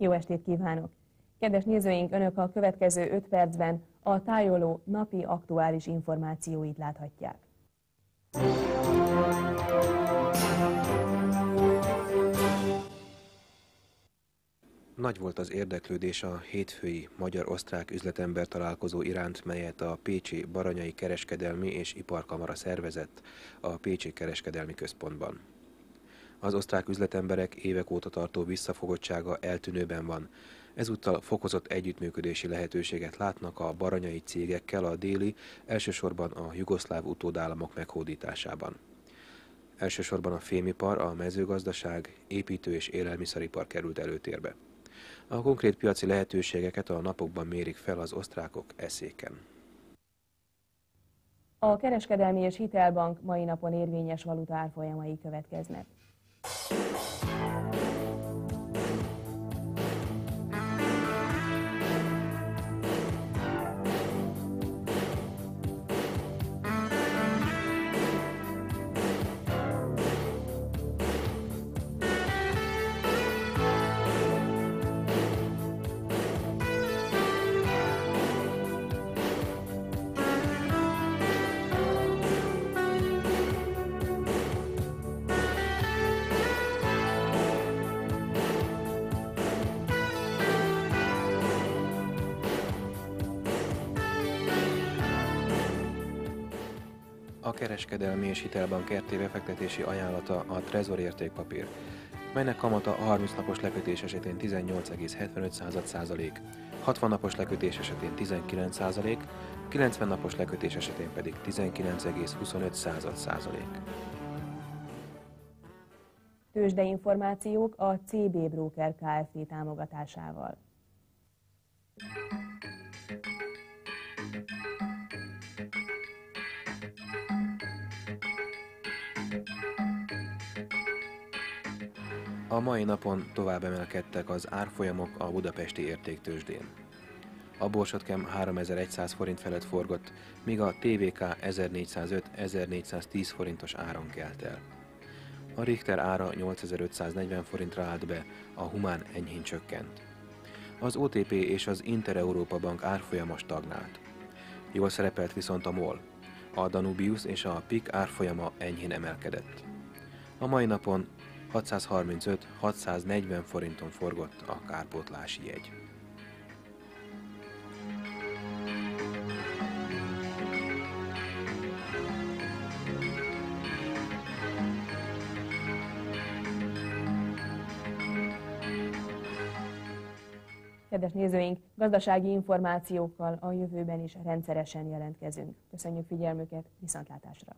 Jó estét kívánok! Kedves nézőink, Önök a következő 5 percben a tájoló napi aktuális információit láthatják. Nagy volt az érdeklődés a hétfői magyar-osztrák üzletember találkozó iránt, melyet a Pécsi Baranyai Kereskedelmi és Iparkamara szervezett a Pécsi Kereskedelmi Központban. Az osztrák üzletemberek évek óta tartó visszafogottsága eltűnőben van. Ezúttal fokozott együttműködési lehetőséget látnak a baranyai cégekkel a déli, elsősorban a jugoszláv utódállamok meghódításában. Elsősorban a fémipar, a mezőgazdaság, építő és élelmiszeripar került előtérbe. A konkrét piaci lehetőségeket a napokban mérik fel az osztrákok eszéken. A kereskedelmi és hitelbank mai napon érvényes valuta árfolyamai következnek. A kereskedelmi és hitelbank RT befektetési ajánlata a Trezor értékpapír, melynek kamata a 30 napos lekötés esetén 18,75%, 60 napos lekötés esetén 19%, 90 napos lekötés esetén pedig 19,25%. Tőzsdeinformációk a CB Broker Kft. támogatásával. A mai napon tovább emelkedtek az árfolyamok a budapesti értéktősdén. A Borsodkem 3100 forint felett forgott, míg a TVK 1405-1410 forintos áron kelt el. A Richter ára 8540 forintra állt be, a Humán enyhén csökkent. Az OTP és az Inter-Európa Bank árfolyama stagnált. Jól szerepelt viszont a MOL. A Danubius és a PIK árfolyama enyhén emelkedett. A mai napon 635-640 forinton forgott a kárpótlási jegy. Kedves nézőink, gazdasági információkkal a jövőben is rendszeresen jelentkezünk. Köszönjük figyelmüket, viszontlátásra!